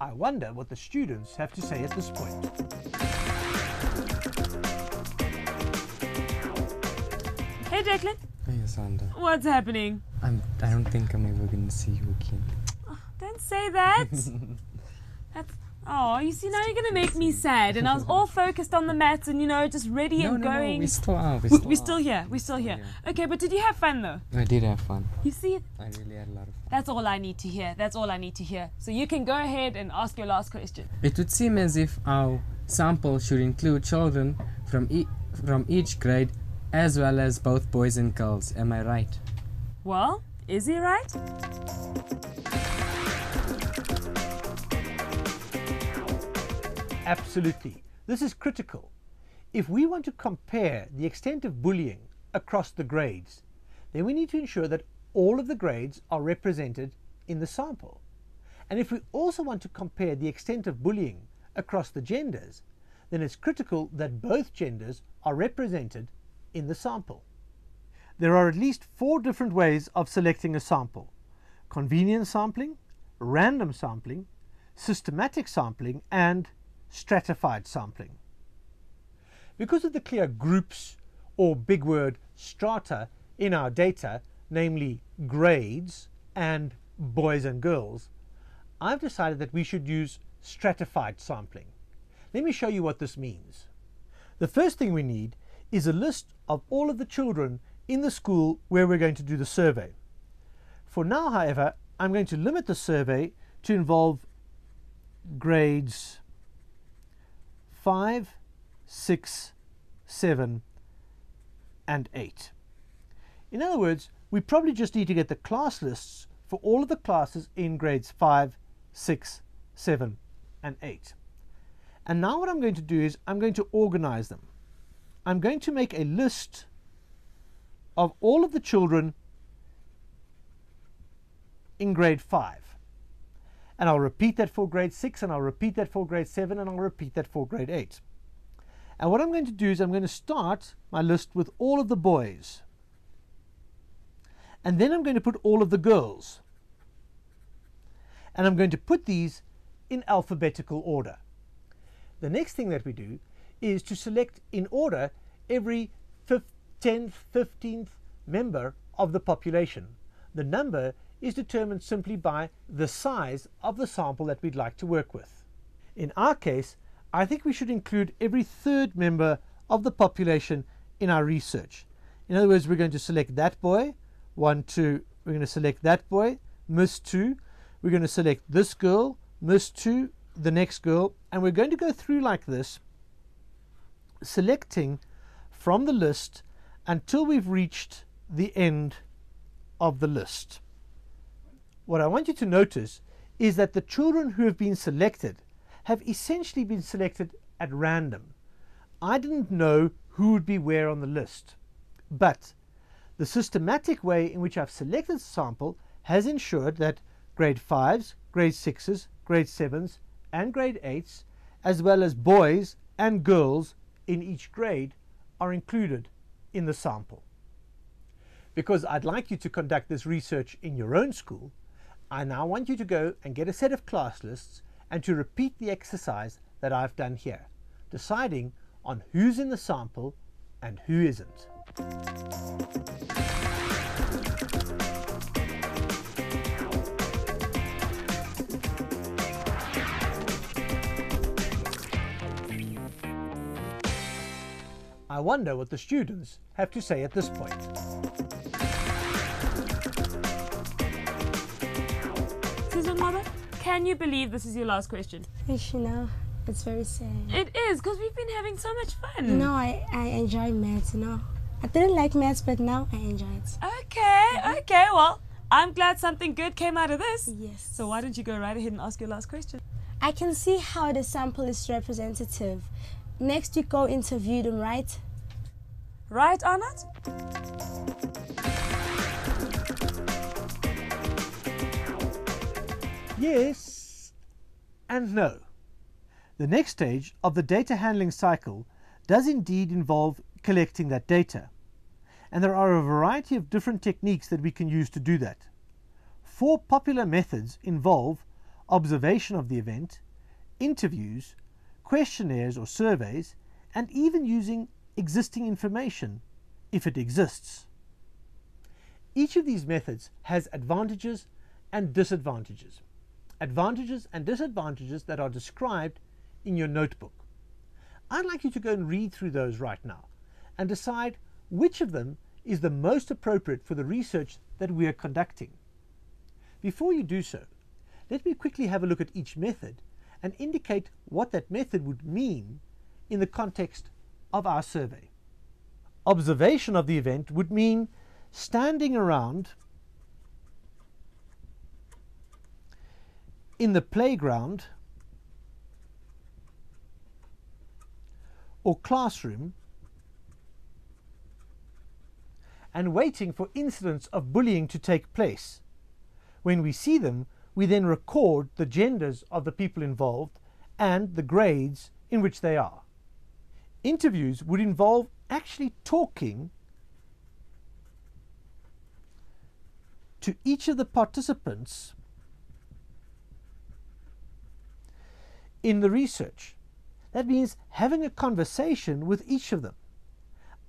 I wonder what the students have to say at this point. Hey, Declan. Hey, Sandra. What's happening? I'm. I don't think I'm ever gonna see you again. Oh, don't say that. That's. Oh, you see, now you're gonna make me sad. And I was all focused on the maths and, you know, just ready no, and no, going. no. We still are. We We- still We're are. still here. We're still here. Yeah. Okay, but did you have fun though? I did have fun. You see, I really had a lot of fun. that's all I need to hear. That's all I need to hear. So you can go ahead and ask your last question. It would seem as if our sample should include children from e- from each grade, as well as both boys and girls. Am I right? Well, is he right? Absolutely. This is critical. If we want to compare the extent of bullying across the grades, then we need to ensure that all of the grades are represented in the sample. And if we also want to compare the extent of bullying across the genders, then it's critical that both genders are represented in the sample. There are at least four different ways of selecting a sample convenience sampling, random sampling, systematic sampling, and stratified sampling. Because of the clear groups or big word strata in our data, namely grades and boys and girls, I've decided that we should use stratified sampling. Let me show you what this means. The first thing we need is a list of all of the children in the school where we're going to do the survey. For now, however, I'm going to limit the survey to involve grades 5, 6, 7, and 8. In other words, we probably just need to get the class lists for all of the classes in grades 5, 6, 7, and 8. And now what I'm going to do is I'm going to organize them. I'm going to make a list of all of the children in grade 5. And I'll repeat that for grade 6, and I'll repeat that for grade 7, and I'll repeat that for grade 8. And what I'm going to do is I'm going to start my list with all of the boys. And then I'm going to put all of the girls. And I'm going to put these in alphabetical order. The next thing that we do is to select in order every 10th, 15th member of the population. The number is determined simply by the size of the sample that we'd like to work with. In our case, I think we should include every third member of the population in our research. In other words, we're going to select that boy, one, two, we're going to select that boy, miss two, we're going to select this girl, miss two, the next girl, and we're going to go through like this, selecting from the list until we've reached the end of the list. What I want you to notice is that the children who have been selected have essentially been selected at random. I didn't know who would be where on the list, but the systematic way in which I've selected the sample has ensured that grade 5s, grade 6s, grade 7s, and grade 8s, as well as boys and girls in each grade, are included in the sample. Because I'd like you to conduct this research in your own school, I now want you to go and get a set of class lists and to repeat the exercise that I've done here, deciding on who's in the sample and who isn't. I wonder what the students have to say at this point. Mother, can you believe this is your last question? Yes, you know, it's very sad. It is, because we've been having so much fun. No, I, I enjoy maths, you know. I didn't like maths, but now I enjoy it. Okay, mm-hmm. okay, well, I'm glad something good came out of this. Yes. So why don't you go right ahead and ask your last question? I can see how the sample is representative. Next, you go interview them, right? Right, Arnott? Yes and no. The next stage of the data handling cycle does indeed involve collecting that data. And there are a variety of different techniques that we can use to do that. Four popular methods involve observation of the event, interviews, questionnaires or surveys, and even using existing information if it exists. Each of these methods has advantages and disadvantages. Advantages and disadvantages that are described in your notebook. I'd like you to go and read through those right now and decide which of them is the most appropriate for the research that we are conducting. Before you do so, let me quickly have a look at each method and indicate what that method would mean in the context of our survey. Observation of the event would mean standing around in the playground or classroom and waiting for incidents of bullying to take place. When we see them, we then record the genders of the people involved and the grades in which they are. Interviews would involve actually talking to each of the participants in the research. That means having a conversation with each of them.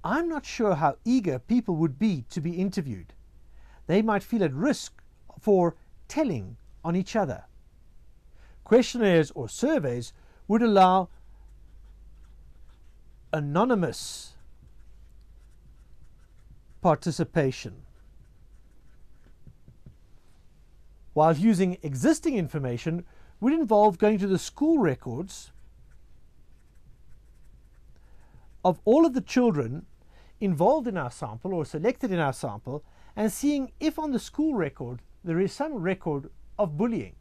I'm not sure how eager people would be to be interviewed. They might feel at risk for telling on each other. Questionnaires or surveys would allow anonymous participation. While using existing information would involve going to the school records of all of the children involved in our sample or selected in our sample and seeing if on the school record there is some record of bullying.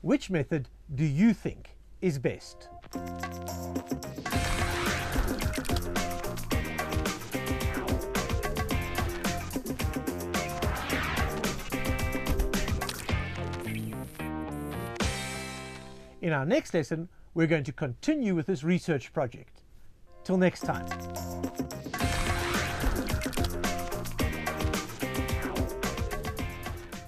Which method do you think is best? In our next lesson, we're going to continue with this research project. Till next time.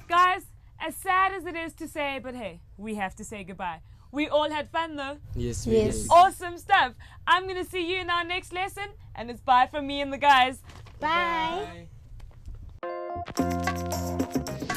Guys, as sad as it is to say, but hey, we have to say goodbye. We all had fun though. Yes, we Yes. did. Awesome stuff. I'm gonna see you in our next lesson, and it's bye from me and the guys. Bye. Bye.